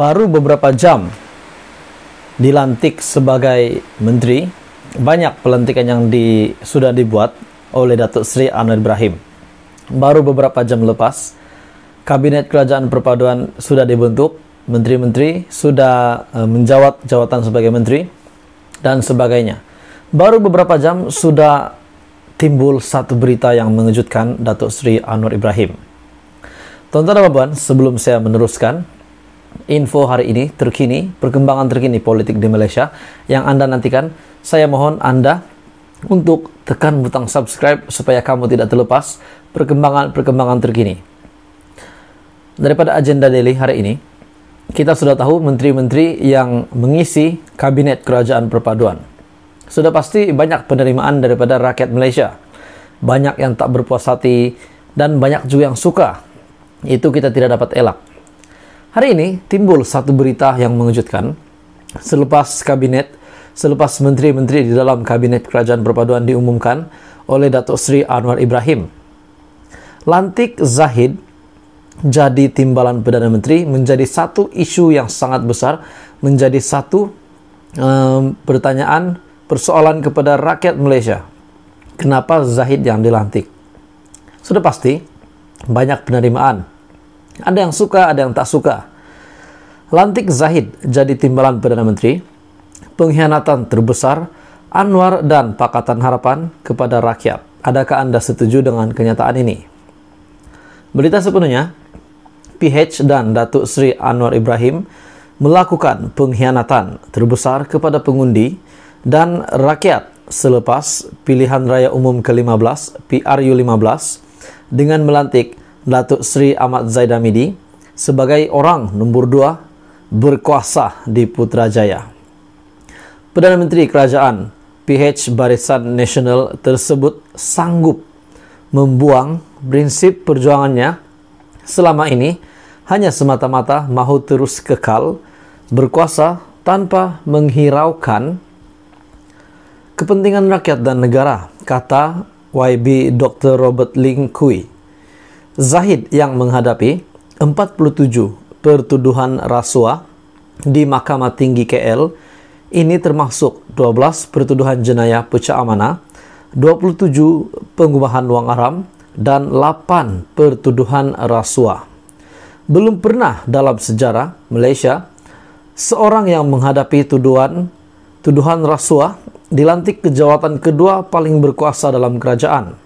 baru beberapa jam dilantik sebagai menteri, banyak pelantikan yang di, sudah dibuat oleh Datuk Sri Anwar Ibrahim. Baru beberapa jam lepas, Kabinet Kerajaan Perpaduan sudah dibentuk, menteri-menteri sudah uh, menjawab jawatan sebagai menteri, dan sebagainya. Baru beberapa jam sudah timbul satu berita yang mengejutkan Datuk Sri Anwar Ibrahim. Tuan-tuan dan sebelum saya meneruskan, info hari ini terkini, perkembangan terkini politik di Malaysia yang Anda nantikan, saya mohon Anda untuk tekan butang subscribe supaya kamu tidak terlepas perkembangan-perkembangan terkini. Daripada agenda daily hari ini, kita sudah tahu menteri-menteri yang mengisi kabinet kerajaan perpaduan. Sudah pasti banyak penerimaan daripada rakyat Malaysia. Banyak yang tak berpuas hati dan banyak juga yang suka. Itu kita tidak dapat elak. Hari ini timbul satu berita yang mengejutkan. Selepas kabinet, selepas menteri-menteri di dalam kabinet kerajaan perpaduan diumumkan oleh Datuk Seri Anwar Ibrahim. Lantik Zahid jadi timbalan Perdana Menteri menjadi satu isu yang sangat besar, menjadi satu um, pertanyaan, persoalan kepada rakyat Malaysia. Kenapa Zahid yang dilantik? Sudah pasti banyak penerimaan ada yang suka, ada yang tak suka. Lantik Zahid jadi timbalan Perdana Menteri, pengkhianatan terbesar Anwar dan Pakatan Harapan kepada rakyat. Adakah Anda setuju dengan kenyataan ini? Berita sepenuhnya, PH dan Datuk Sri Anwar Ibrahim melakukan pengkhianatan terbesar kepada pengundi dan rakyat selepas pilihan raya umum ke-15 PRU 15 dengan melantik Datuk Sri Ahmad Zaid Hamidi sebagai orang nombor dua berkuasa di Putrajaya. Perdana Menteri Kerajaan PH Barisan Nasional tersebut sanggup membuang prinsip perjuangannya selama ini hanya semata-mata mahu terus kekal berkuasa tanpa menghiraukan kepentingan rakyat dan negara, kata YB Dr. Robert Ling Kui. Zahid yang menghadapi 47 pertuduhan rasuah di Mahkamah Tinggi KL ini termasuk 12 pertuduhan jenayah pecah amanah, 27 pengubahan wang haram, dan 8 pertuduhan rasuah. Belum pernah dalam sejarah Malaysia seorang yang menghadapi tuduhan tuduhan rasuah dilantik ke jawatan kedua paling berkuasa dalam kerajaan.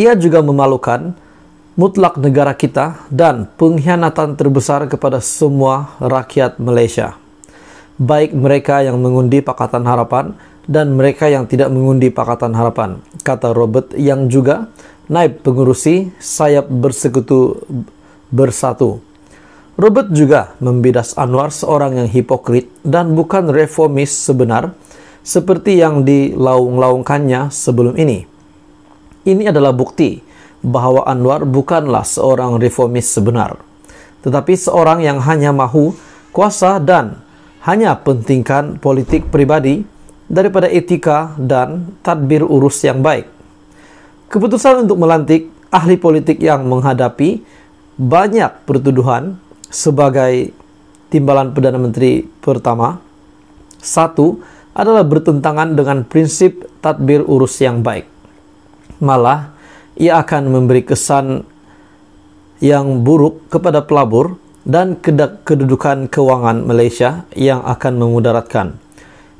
Ia juga memalukan mutlak negara kita dan pengkhianatan terbesar kepada semua rakyat Malaysia. Baik mereka yang mengundi Pakatan Harapan dan mereka yang tidak mengundi Pakatan Harapan, kata Robert yang juga naib pengurusi sayap bersekutu bersatu. Robert juga membidas Anwar seorang yang hipokrit dan bukan reformis sebenar seperti yang dilaung-laungkannya sebelum ini. Ini adalah bukti bahwa Anwar bukanlah seorang reformis sebenar, tetapi seorang yang hanya mahu kuasa dan hanya pentingkan politik pribadi daripada etika dan tadbir urus yang baik. Keputusan untuk melantik ahli politik yang menghadapi banyak pertuduhan sebagai timbalan Perdana Menteri pertama, satu adalah bertentangan dengan prinsip tadbir urus yang baik. Malah, ia akan memberi kesan yang buruk kepada pelabur dan kedudukan keuangan Malaysia yang akan memudaratkan.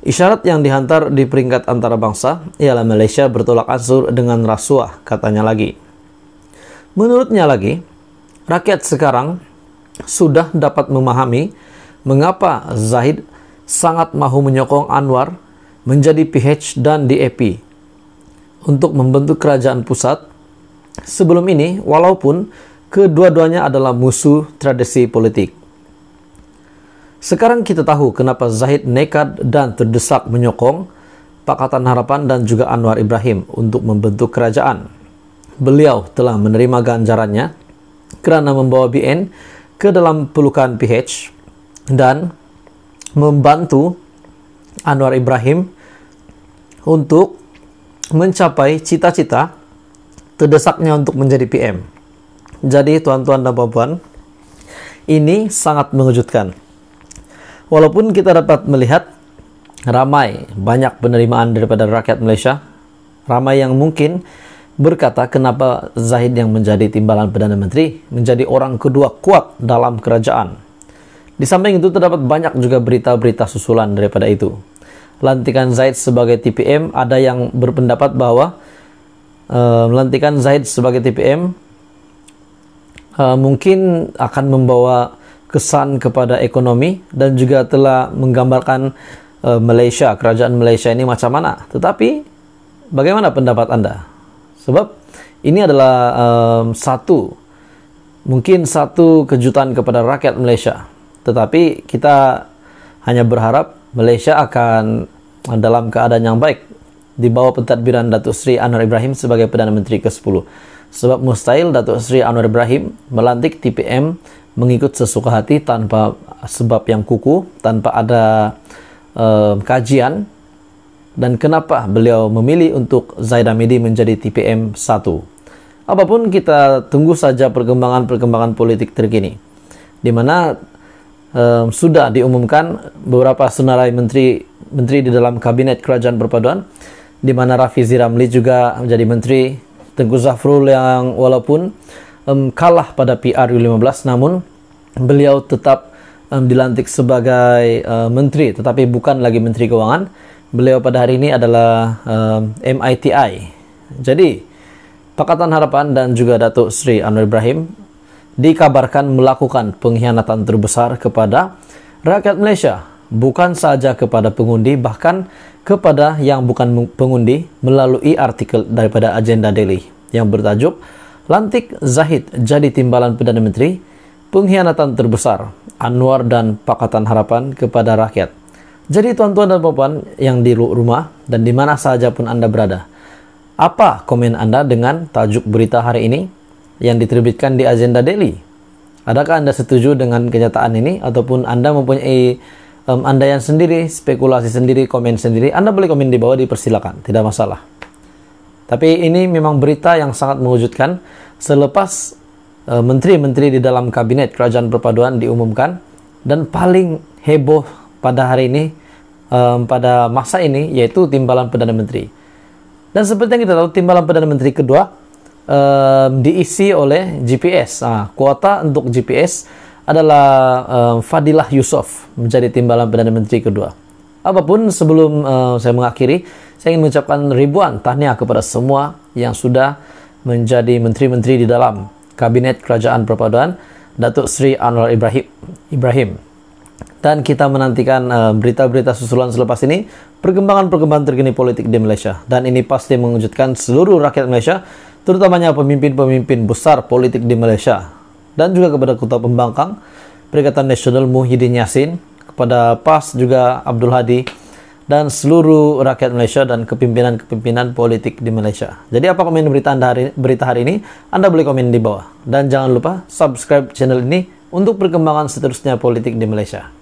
Isyarat yang dihantar di peringkat antarabangsa ialah Malaysia bertolak ansur dengan rasuah, katanya lagi. Menurutnya lagi, rakyat sekarang sudah dapat memahami mengapa Zahid sangat mahu menyokong Anwar menjadi PH dan DAP untuk membentuk kerajaan pusat sebelum ini, walaupun kedua-duanya adalah musuh tradisi politik. Sekarang kita tahu kenapa Zahid nekat dan terdesak menyokong Pakatan Harapan dan juga Anwar Ibrahim untuk membentuk kerajaan. Beliau telah menerima ganjarannya kerana membawa BN ke dalam pelukan PH dan membantu Anwar Ibrahim untuk mencapai cita-cita terdesaknya untuk menjadi PM. Jadi tuan-tuan dan puan-puan, ini sangat mengejutkan. Walaupun kita dapat melihat ramai banyak penerimaan daripada rakyat Malaysia, ramai yang mungkin berkata kenapa Zahid yang menjadi timbalan Perdana Menteri menjadi orang kedua kuat dalam kerajaan. Di samping itu terdapat banyak juga berita-berita susulan daripada itu. Lantikan Zahid sebagai TPM ada yang berpendapat bahwa uh, melantikan Zahid sebagai TPM uh, eh, mungkin akan membawa kesan kepada ekonomi dan juga telah menggambarkan uh, Malaysia, kerajaan Malaysia ini macam mana. Tetapi bagaimana pendapat Anda? Sebab ini adalah um, satu mungkin satu kejutan kepada rakyat Malaysia. Tetapi kita hanya berharap Malaysia akan dalam keadaan yang baik di bawah pentadbiran Datuk Seri Anwar Ibrahim sebagai Perdana Menteri ke-10. Sebab mustahil Datuk Seri Anwar Ibrahim melantik TPM mengikut sesuka hati tanpa sebab yang kuku, tanpa ada uh, kajian dan kenapa beliau memilih untuk Zaid Hamidi menjadi TPM 1. Apa pun kita tunggu saja perkembangan-perkembangan politik terkini. Di mana um, sudah diumumkan beberapa senarai menteri menteri di dalam kabinet kerajaan perpaduan di mana Rafi Ziramli juga menjadi menteri. Tengku Zafrul yang walaupun um, kalah pada PRU 15 namun beliau tetap um, dilantik sebagai uh, menteri tetapi bukan lagi menteri keuangan. Beliau pada hari ini adalah um, MITI. Jadi, Pakatan Harapan dan juga Datuk Sri Anwar Ibrahim dikabarkan melakukan pengkhianatan terbesar kepada rakyat Malaysia, bukan saja kepada pengundi, bahkan kepada yang bukan pengundi melalui artikel daripada Agenda Daily yang bertajuk Lantik Zahid jadi timbalan Perdana Menteri, pengkhianatan terbesar Anwar dan Pakatan Harapan kepada rakyat. Jadi tuan-tuan dan puan yang di rumah dan di mana saja pun Anda berada, apa komen Anda dengan tajuk berita hari ini yang diterbitkan di Agenda Daily? Adakah Anda setuju dengan kenyataan ini ataupun Anda mempunyai um, yang sendiri, spekulasi sendiri, komen sendiri? Anda boleh komen di bawah dipersilakan, tidak masalah. Tapi ini memang berita yang sangat mengejutkan selepas uh, menteri-menteri uh, di dalam kabinet kerajaan perpaduan diumumkan dan paling heboh pada hari ini um, pada masa ini yaitu timbalan Perdana Menteri. Dan seperti yang kita tahu timbalan Perdana Menteri kedua um, diisi oleh GPS. Nah, kuota untuk GPS adalah um, Fadilah Yusof menjadi timbalan Perdana Menteri kedua. Apa pun sebelum uh, saya mengakhiri, saya ingin mengucapkan ribuan tahniah kepada semua yang sudah menjadi menteri-menteri di dalam Kabinet Kerajaan Perpaduan Datuk Sri Anwar Ibrahim. Ibrahim dan kita menantikan uh, berita-berita uh, susulan selepas ini perkembangan-perkembangan terkini politik di Malaysia dan ini pasti mengejutkan seluruh rakyat Malaysia terutamanya pemimpin-pemimpin besar politik di Malaysia dan juga kepada Ketua Pembangkang Perikatan Nasional Muhyiddin Yassin kepada PAS juga Abdul Hadi dan seluruh rakyat Malaysia dan kepimpinan-kepimpinan politik di Malaysia. Jadi apa komen berita Anda hari, berita hari ini? Anda boleh komen di bawah. Dan jangan lupa subscribe channel ini untuk perkembangan seterusnya politik di Malaysia.